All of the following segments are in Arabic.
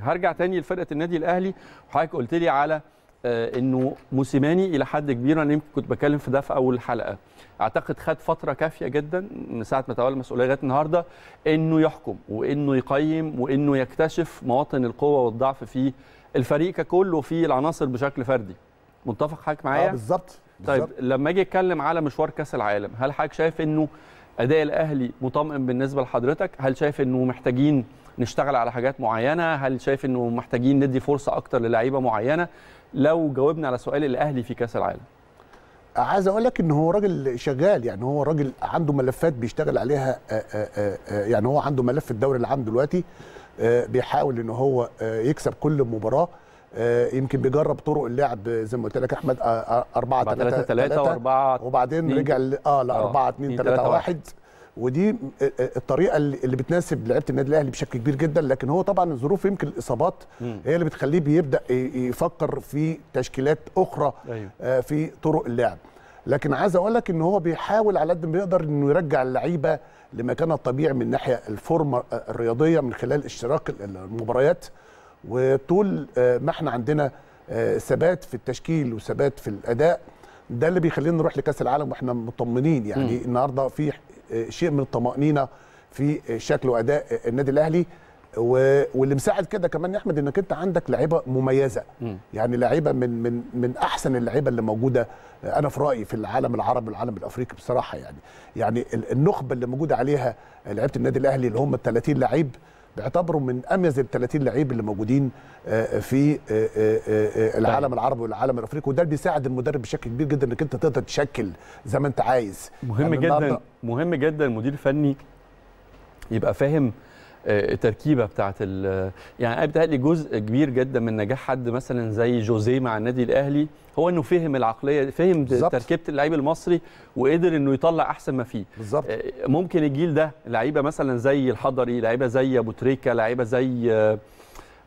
هرجع تاني لفرقة النادي الأهلي. وحضرتك قلت لي على آه، إنه موسيماني إلى حد كبير أنا يمكن كنت بتكلم في ده في أول حلقة. أعتقد خد فترة كافية جدا من ساعة ما تولى المسؤولية لغاية النهارده إنه يحكم وإنه يقيم وإنه يكتشف مواطن القوة والضعف في الفريق ككل وفي العناصر بشكل فردي. متفق حضرتك آه معايا بالظبط. طيب. لما أجي أتكلم على مشوار كأس العالم هل حضرتك شايف إنه أداء الأهلي مطمئن بالنسبة لحضرتك؟ هل شايف إنه محتاجين نشتغل على حاجات معينة؟ هل شايف إنه محتاجين ندي فرصة أكتر للعيبة معينة؟ لو جاوبنا على سؤال الأهلي في كأس العالم. عايز أقول لك إن هو راجل شغال يعني هو راجل عنده ملفات بيشتغل عليها آه، آه، آه، يعني هو عنده ملف الدوري العام دلوقتي بيحاول إن هو يكسب كل مباراة. يمكن بيجرب طرق اللعب زي ما قلت لك أحمد 4 4 3 3 3 و4 وبعدين. رجع آه ل آه، 4 2 اتنين، 3 تلاتة، 1 ودي آه، آه، الطريقة اللي بتناسب لعيبة النادي الأهلي بشكل كبير جدا لكن هو طبعا الظروف يمكن الإصابات. هي اللي بتخليه بيبدأ يفكر في تشكيلات أخرى آه، في طرق اللعب لكن عايز أقول لك إن هو بيحاول على قد ما يقدر إنه يرجع اللعيبة لمكانها الطبيعي من ناحية الفورمة آه، الرياضية من خلال اشتراك ال- المباريات وطول آه، ما إحنا عندنا آه، ثبات في التشكيل وثبات في الأداء ده اللي بيخلينا نروح لكأس العالم وإحنا مطمنين يعني مم. النهارده في آه، شيء من الطمانينه في شكل وأداء النادي الأهلي واللي مساعد كده كمان يا أحمد إنك أنت عندك لعيبة مميزة مم. يعني لعيبة من من من أحسن اللعيبة اللي موجودة أنا في رأيي في العالم العربي والعالم الأفريقي بصراحة يعني يعني ال- النخبة اللي موجودة عليها لعيبة النادي الأهلي اللي هم ال 30 لعيب بيعتبروا من أميز ال 30 لعيب اللي موجودين آه، في آه، آه، آه، العالم العربي والعالم الأفريقي. وده اللي بيساعد المدرب بشكل كبير جدا إنك أنت تقدر تشكل زي ما أنت عايز. مهم يعني جدا مهم جدا المدير الفني يبقى فاهم التركيبة بتاعت ال- يعني أنا بيتهيألي جزء كبير جدا من نجاح حد مثلا زي جوزيه مع النادي الأهلي هو إنه فهم العقلية فهم. تركيبة اللعيب المصري وقدر إنه يطلع أحسن ما فيه. بالظبط. آه، ممكن الجيل ده لعيبة مثلا زي الحضري لعيبة زي أبو تريكة لعيبة زي آه،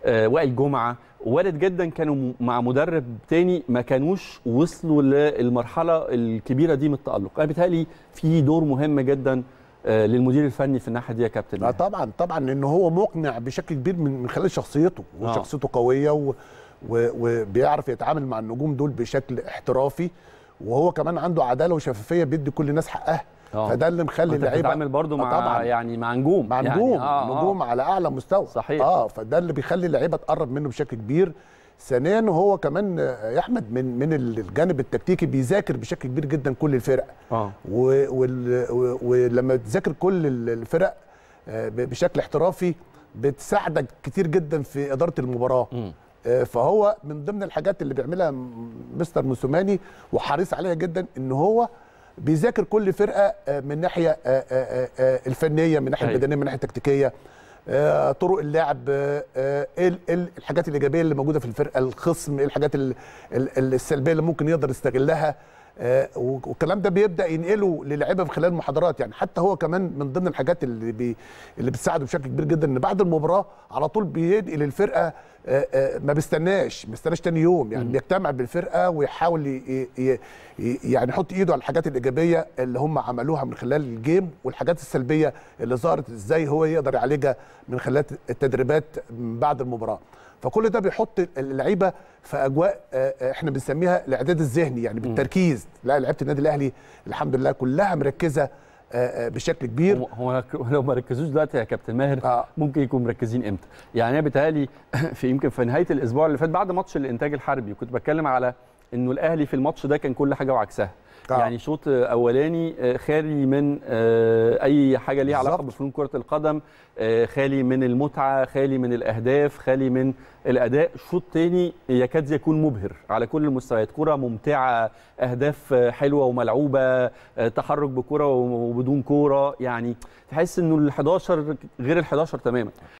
آه، وائل جمعة. وارد جدا كانوا مع مدرب تاني ما كانوش وصلوا للمرحلة الكبيرة دي من التألق. أنا بيتهيألي في دور مهم جدا للمدير الفني في الناحية دي يا كابتن آه طبعا طبعا لأن هو مقنع بشكل كبير من خلال شخصيته آه. وشخصيته قوية و و وبيعرف يتعامل مع النجوم دول بشكل احترافي وهو كمان عنده عدالة وشفافية بيدي كل الناس حقها آه. فده اللي مخلي اللعيبة بتتعامل برضو آه مع طبعاً. يعني مع نجوم مع يعني نجوم آه آه. نجوم على أعلى مستوى صحيح. آه فده اللي بيخلي اللعيبة تقرب منه بشكل كبير ثانيا هو كمان يا احمد من من الجانب التكتيكي بيذاكر بشكل كبير جدا كل الفرق آه ولما تذاكر كل ال- الفرق آه، بشكل احترافي بتساعدك كتير جدا في إدارة المباراة مم. آه، فهو من ضمن الحاجات اللي بيعملها م- مستر موسوماني وحريص عليها جدا إن هو بيذاكر كل فرقة آه، من ناحية الفنية من ناحية أيوة. البدنية من ناحية التكتيكيه طرق اللعب آه، آه، إيه ال- ال- الحاجات الإيجابية اللي موجودة في الفرقة الخصم إيه الحاجات ال- ال- السلبية اللي ممكن يقدر يستغلها. آه، والكلام ده بيبدأ ينقله للعيبة في خلال المحاضرات. يعني حتى هو كمان من ضمن الحاجات اللي بي اللي بتساعده بشكل كبير جدا إن بعد المباراة على طول بينقل الفرقة آه، آه، ما بيستناش ما بيستناش تاني يوم. يعني بيجتمع بالفرقة ويحاول ي- ي- يعني يحط إيده على الحاجات الإيجابية اللي هم عملوها من خلال الجيم والحاجات السلبية اللي ظهرت إزاي هو يقدر يعالجها من خلال التدريبات من بعد المباراة. فكل ده بيحط اللعيبة في أجواء آه، آه، إحنا بنسميها الإعداد الذهني يعني بالتركيز. لا لعيبة النادي الأهلي الحمد لله كلها مركزة آه، بشكل كبير. هو هو لو ما ركزوش دلوقتي يا كابتن ماهر آه. ممكن يكونوا مركزين إمتى؟ يعني أنا بيتهيألي في يمكن في نهاية الأسبوع اللي فات بعد ماتش الإنتاج الحربي كنت بتكلم على إنه الأهلي في الماتش ده كان كل حاجة وعكسها. آه. يعني شوط أولاني آه، خالي من آه، أي حاجة ليها علاقة. بفنون كرة القدم خالي من المتعة خالي من الأهداف خالي من الأداء. شوط تاني يكاد يكون مبهر على كل المستويات. كرة ممتعة أهداف حلوة وملعوبة تحرك بكرة وبدون كورة. يعني تحس إنه ال 11 غير ال 11 تماما.